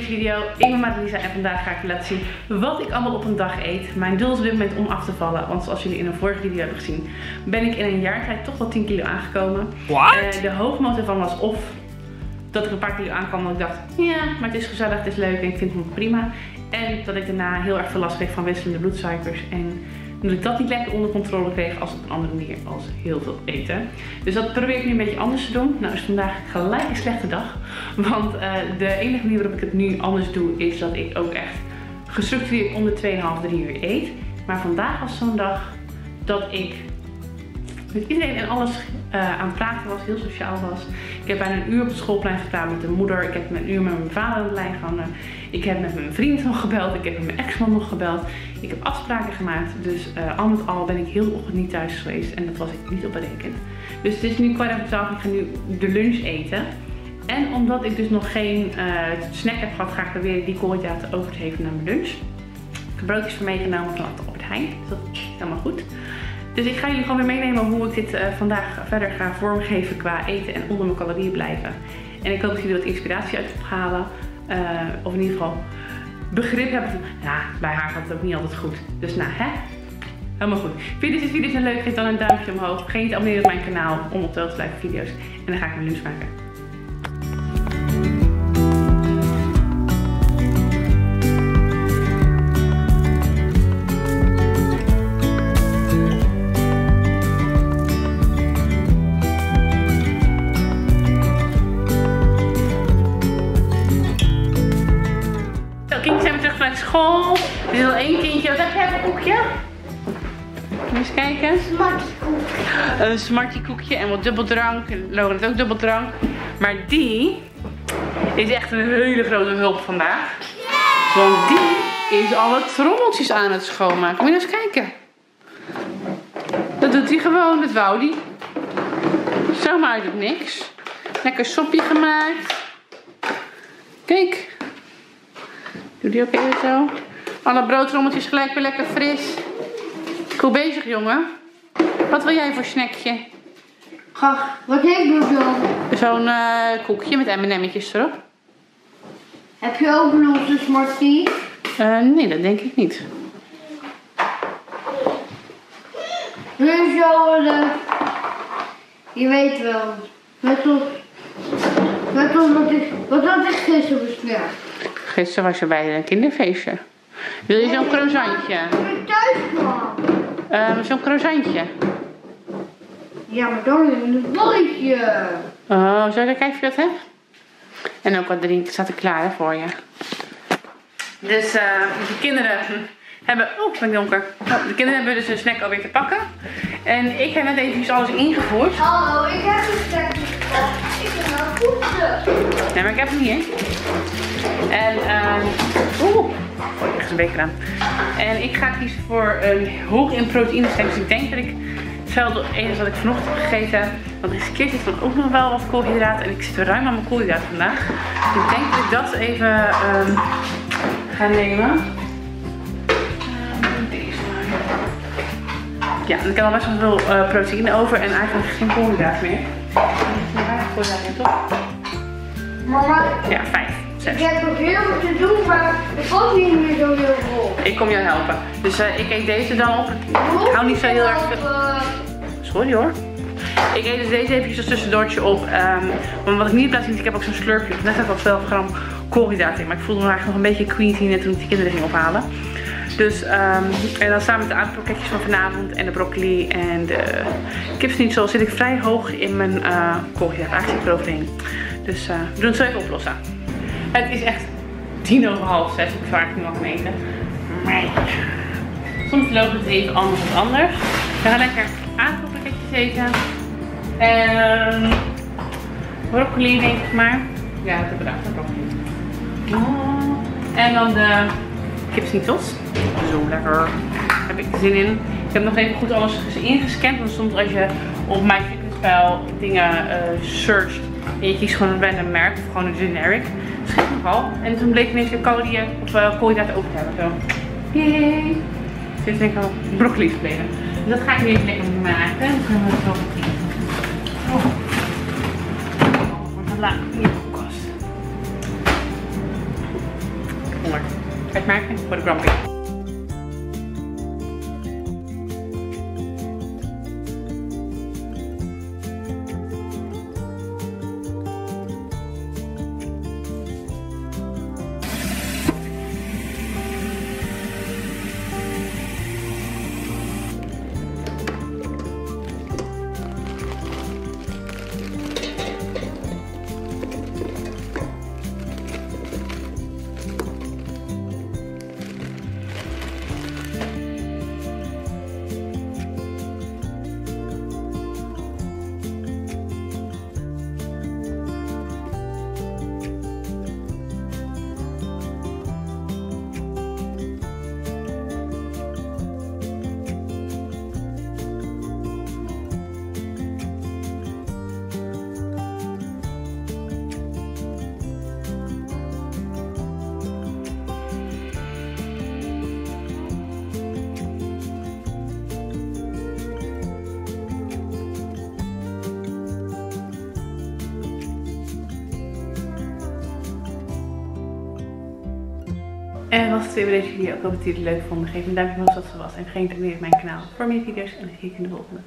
video. Ik ben Madelisa en vandaag ga ik je laten zien wat ik allemaal op een dag eet. Mijn doel is op dit moment om af te vallen, want zoals jullie in een vorige video hebben gezien, ben ik in een jaar tijd toch wel 10 kilo aangekomen. What? Uh, de hoogmoot ervan was of dat ik een paar kilo aankwam en ik dacht, ja, maar het is gezellig, het is leuk en ik vind het prima. En dat ik daarna heel erg veel last kreeg van wisselende bloedsuikers en dat ik dat niet lekker onder controle kreeg als op een andere manier als heel veel eten. Dus dat probeer ik nu een beetje anders te doen. Nou is vandaag gelijk een slechte dag. Want uh, de enige manier waarop ik het nu anders doe is dat ik ook echt gestructureerd om de 2,5, 3 uur eet. Maar vandaag was zo'n dag dat ik met iedereen en alles uh, aan het praten was, heel sociaal was. Ik heb bijna een uur op het schoolplein gepraat met de moeder. Ik heb een uur met mijn vader aan de lijn gehangen. Ik heb met mijn vriend nog gebeld. Ik heb met mijn ex-man nog gebeld. Ik heb afspraken gemaakt. Dus uh, al met al ben ik heel ochtend niet thuis geweest. En dat was ik niet op berekend. Dus het is nu kwart over twaalf. Ik ga nu de lunch eten. En omdat ik dus nog geen uh, snack heb gehad, ga ik proberen die koolhydraten over te geven naar mijn lunch. Ik heb broodjes voor meegenomen de Albert Heijn. Dus dat is helemaal goed. Dus ik ga jullie gewoon weer meenemen hoe ik dit uh, vandaag verder ga vormgeven qua eten en onder mijn calorieën blijven. En ik hoop dat jullie wat inspiratie uit ophalen. Uh, of in ieder geval begrip hebben van, ja, bij haar gaat het ook niet altijd goed. Dus nou, hè? Helemaal goed. Vind je deze video leuk? Geef dan een duimpje omhoog. Vergeet niet te abonneren op mijn kanaal om op de hoogte te blijven video's. En dan ga ik mijn lunch maken. School. Er is al één kindje. Wat heb jij voor koekje? Eens kijken. Smarty koekje. Een smarty koekje en wat dubbeldrank. Logan heeft ook dubbeldrank. Maar die is echt een hele grote hulp vandaag. Want die is alle trommeltjes aan het schoonmaken. Moet je eens kijken. Dat doet hij gewoon. Dat wou die. Zomaar uit het niks. Lekker soppie gemaakt. Kijk. Doe die ook even zo. Alle broodrommeltjes gelijk weer lekker fris. Goed bezig, jongen. Wat wil jij voor snackje? Graag, wat heb je zo? Zo'n uh, koekje met M&M'tjes erop. Heb je ook een onze Smartie? Uh, nee, dat denk ik niet. Je zo de... Je weet wel. Wat ik... Wat had ik gisteren? Gisteren was je bij een kinderfeestje. Wil je zo'n croissantje? Uh, zo'n croissantje. Ja, maar dan in een bolletje. Oh, ik kijken of je dat hebt? En ook wat drinken staat er klaar voor je. Dus uh, de kinderen hebben... Oh, ik donker. Oh, de kinderen hebben dus een snack alweer te pakken. En ik heb net even alles ingevoerd. Hallo, ik heb een snack Ik ben wel goed. Nee, maar ik heb hem niet, hè? En, uh, oeh, gooi ik een beker aan. En ik ga kiezen voor een hoog in proteïne. Dus ik denk dat ik hetzelfde als wat ik vanochtend heb gegeten. Want deze keer zit er ook nog wel wat koolhydraten. En ik zit ruim aan mijn koolhydraten vandaag. Dus ik denk dat ik dat even um, ga nemen. Ja, en ik heb al best wel veel uh, proteïne over en eigenlijk geen koolhydraten meer. Koolhydraten toch? Mama. Ja, vijf. Ik heb nog heel veel te doen, maar ik was niet meer zo heel vol. Ik kom jou helpen. Dus uh, ik eet deze dan op. Ik hou niet zo heel erg veel. Sorry hoor. Ik eet dus deze eventjes als tussendoortje op. Um, want wat ik niet laat zien is, ik heb ook zo'n slurpje. Net heb ik wel 12 gram koolhydraten in. Maar ik voelde me eigenlijk nog een beetje queasy net toen ik de kinderen ging ophalen. Dus, um, en dan samen met de aardappelpakketjes van vanavond en de broccoli en de kipsnietsel zit ik vrij hoog in mijn uh, koolhydraten. Eigenlijk zit ik eroverheen. Dus uh, we doen het zo even oplossen. Het is echt tien over half zes. Ik vaak nu mag eten. Soms loopt het even anders dan anders. We gaan lekker aardappelpakketjes eten. En broccoli denk ik maar. Ja, dat heb ik de broccoli. Oh. En dan de kipsnietels. Zo lekker. Heb ik zin in. Ik heb nog even goed alles ingescand. Want soms als je op mijn fitnesspel dingen uh, searcht. En je kiest gewoon een random merk. Of gewoon een generic. Schiet nogal. En toen bleek ineens weer calorieën of uh, koolhydraten over te hebben. Zo. Yay. Dit denk ik al broccoli gebleven. Dus dat ga ik nu even lekker maken. Dan gaan we het zo. Oh. Wordt een laag in de koelkast. uitmaken voor de Grand. En was het weer bij deze video. Ik hoop dat jullie het leuk vonden. Geef een duimpje omhoog als het was. En vergeet niet te abonneren op mijn kanaal voor meer video's. En dan zie ik je in de volgende.